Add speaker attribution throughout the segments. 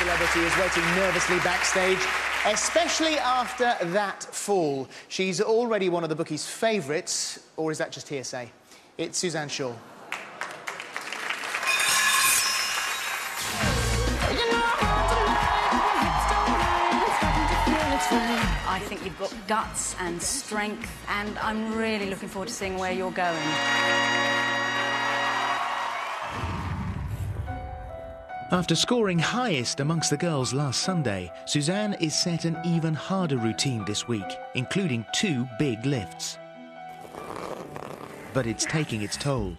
Speaker 1: celebrity is waiting nervously backstage, especially after that fall. She's already one of the bookies' favourites, or is that just hearsay? It's Suzanne Shaw.
Speaker 2: I think you've got guts and strength, and I'm really looking forward to seeing where you're going.
Speaker 3: After scoring highest amongst the girls last Sunday, Suzanne is set an even harder routine this week, including two big lifts. But it's taking its toll.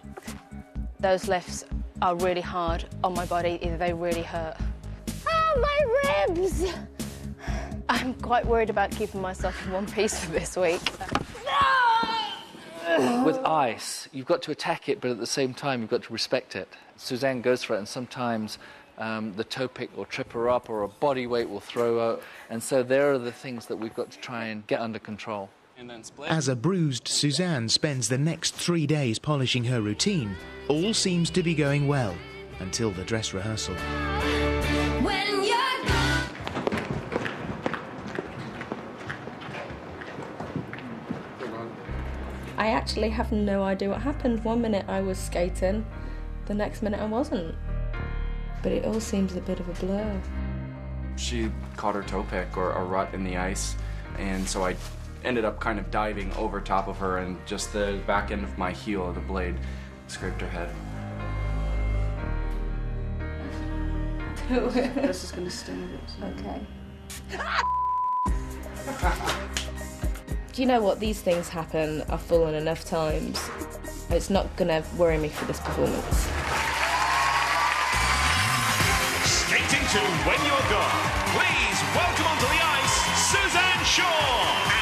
Speaker 4: Those lifts are really hard on my body, they really hurt. Ah, my ribs! I'm quite worried about keeping myself in one piece for this week.
Speaker 5: With ice, you've got to attack it, but at the same time, you've got to respect it. Suzanne goes for it, and sometimes um, the toe pick will trip her up, or a body weight will throw her. And so, there are the things that we've got to try and get under control.
Speaker 3: As a bruised Suzanne spends the next three days polishing her routine, all seems to be going well until the dress rehearsal.
Speaker 6: I actually have no idea what happened. One minute I was skating, the next minute I wasn't. But it all seems a bit of a blur.
Speaker 7: She caught her toe pick or a rut in the ice, and so I ended up kind of diving over top of her, and just the back end of my heel of the blade scraped her head.
Speaker 2: this is going to sting
Speaker 6: Okay. Do you know what? These things happen. I've fallen enough times. It's not going to worry me for this performance.
Speaker 8: To When You're Gone. Please welcome onto the ice Suzanne Shaw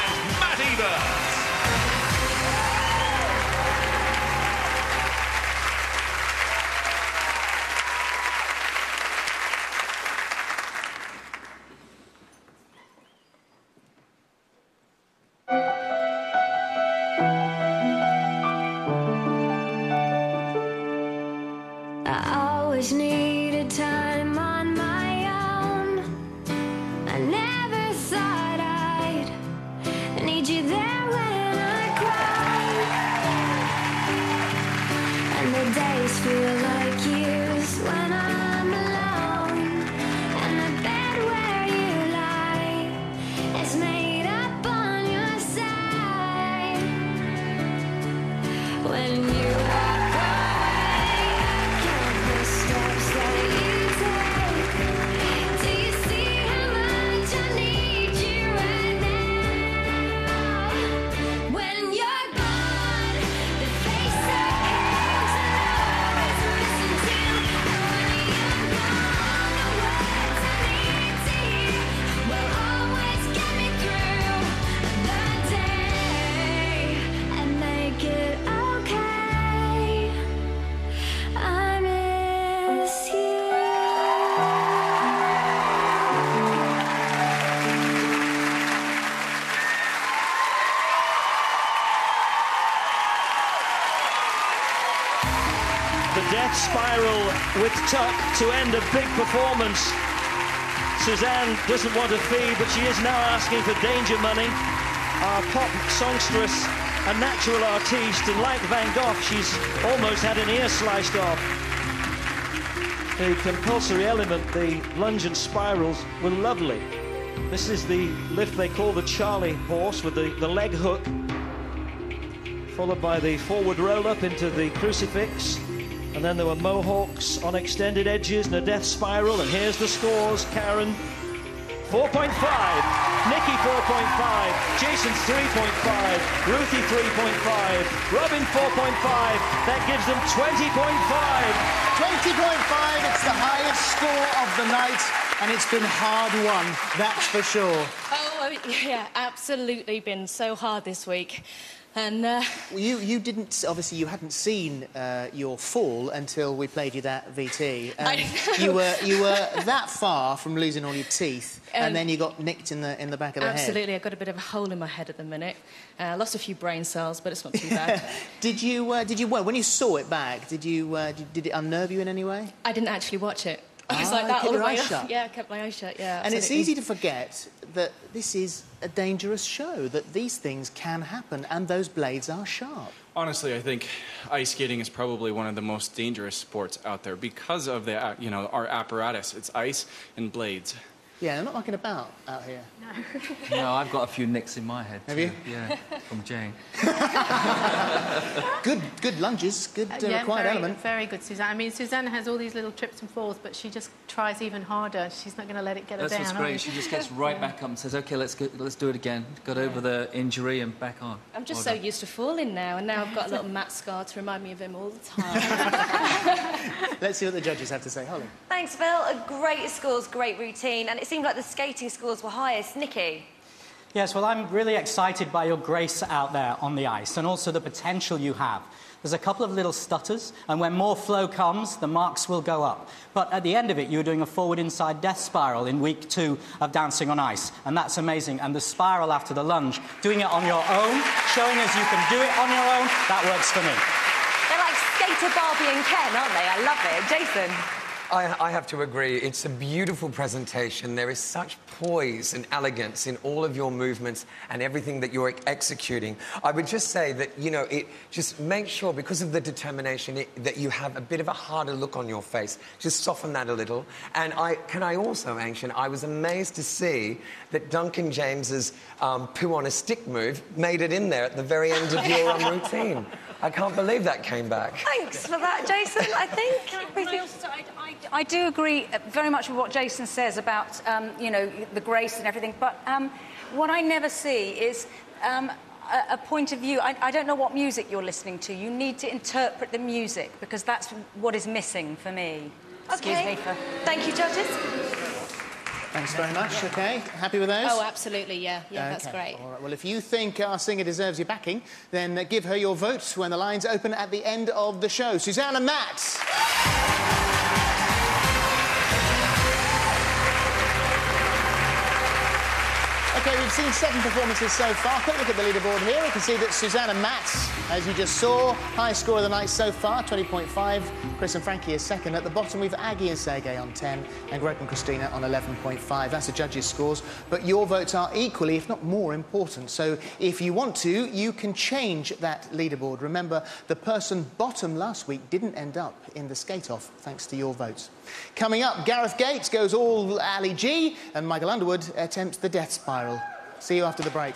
Speaker 9: with Tuck to end a big performance. Suzanne doesn't want a fee, but she is now asking for danger money. Our pop songstress, a natural artiste, and like Van Gogh, she's almost had an ear sliced off. The compulsory element, the lunge and spirals, were lovely. This is the lift they call the Charlie horse with the, the leg hook, followed by the forward roll up into the crucifix. And then there were mohawks on extended edges and a death spiral. And here's the scores Karen 4.5, Nicky 4.5, Jason 3.5, Ruthie 3.5, Robin 4.5. That gives them 20.5.
Speaker 1: 20.5, it's the highest score of the night, and it's been hard won, that's for sure.
Speaker 4: Oh, yeah, absolutely been so hard this week. And uh,
Speaker 1: You, you didn't, obviously, you hadn't seen uh, your fall until we played you that VT.
Speaker 4: I know.
Speaker 1: You were, you were that far from losing all your teeth,
Speaker 4: Um,
Speaker 1: and then you got nicked in the, in the back of the head.
Speaker 4: absolutely, I've got a bit of a hole in my head at the minute. Uh, lost a few brain cells, but it's not too bad.
Speaker 1: Did you, uh, did you, well, when you saw it back, did you, uh, did, did it unnerve you in any way?
Speaker 4: I didn't actually watch it. I was
Speaker 1: Ah,
Speaker 4: like that all the way up.
Speaker 1: shut.
Speaker 4: Yeah, I kept my eyes shut, yeah.
Speaker 1: And it's easy to forget that this is a dangerous show, that these things can happen and those blades are sharp.
Speaker 7: Honestly, I think ice skating is probably one of the most dangerous sports out there because of the, you know, our apparatus. It's ice and blades.
Speaker 1: Yeah, they're not mucking about out here.
Speaker 5: No, I've got a few nicks in my head.
Speaker 1: Have
Speaker 5: too.
Speaker 1: you?
Speaker 5: Yeah, from Jayne.
Speaker 1: Good, good lunges, good uh,
Speaker 10: yeah,
Speaker 1: required
Speaker 10: very,
Speaker 1: element.
Speaker 10: very good, Suzanne. I mean, Suzanne has all these little trips and falls, but she just tries even harder. She's not going to let it get her
Speaker 5: That's
Speaker 10: down.
Speaker 5: what's great. She just gets right back up and says, "Okay, let's go, let's do it again." Got over the injury and back on.
Speaker 4: I'm just
Speaker 5: Well
Speaker 4: so used to falling now, and now I've got a little Matt scar to remind me of him all the time.
Speaker 1: Let's see what the judges have to say. Holly.
Speaker 11: Thanks, Phil. A great scores, great routine, and it seemed like the skating scores were highest. Nicky?
Speaker 12: Yes, well, I'm really excited by your grace out there on the ice and also the potential you have. There's a couple of little stutters, and when more flow comes, the marks will go up. But at the end of it, you're doing a forward inside death spiral in week two of Dancing on Ice, and that's amazing. And the spiral after the lunge, doing it on your own, showing us you can do it on your own, that works for me.
Speaker 11: They're like skater Barbie and Ken, aren't they? I love it. Jason?
Speaker 13: I, I have to agree. It's a beautiful presentation. There is such poise and elegance in all of your movements and everything that you're executing. I would just say that, you know, it just make sure, because of the determination, it, that you have a bit of a harder look on your face. Just soften that a little. And I can I also mention, I was amazed to see that Duncan James's um, poo on a stick move made it in there at the very end of your um, routine. I can't believe that came back.
Speaker 11: Thanks for that, Jason. I think.
Speaker 2: Can I also- I, I, I do agree uh, very much with what Jason says about, um, you know, the grace and everything. But um, what I never see is um, a, a point of view. I, I don't know what music you're listening to. You need to interpret the music because that's what is missing for me. Excuse
Speaker 11: Okay.
Speaker 2: me for.
Speaker 11: Thank you, judges.
Speaker 1: Thanks very much. Okay, happy with those?
Speaker 4: oh, absolutely, yeah. Yeah, that's great.
Speaker 1: All right. Well, if you think our singer deserves your backing, then uh, give her your vote when the lines open at the end of the show. Suzanne and Matt. We've seen seven performances so far. Quick look at the leaderboard here. We can see that Susanna Matt, as you just saw, high score of the night so far, 20.5. Chris and Frankie is second. At the bottom, we've Aggie and Sergey on 10, and Greg and Christina on 11.5. That's the judges' scores. But your votes are equally, if not more, important. So if you want to, you can change that leaderboard. Remember, the person bottom last week didn't end up in the skate-off, thanks to your votes. Coming up, Gareth Gates goes all Ali G, and Michael Underwood attempts the death spiral. See you after the break.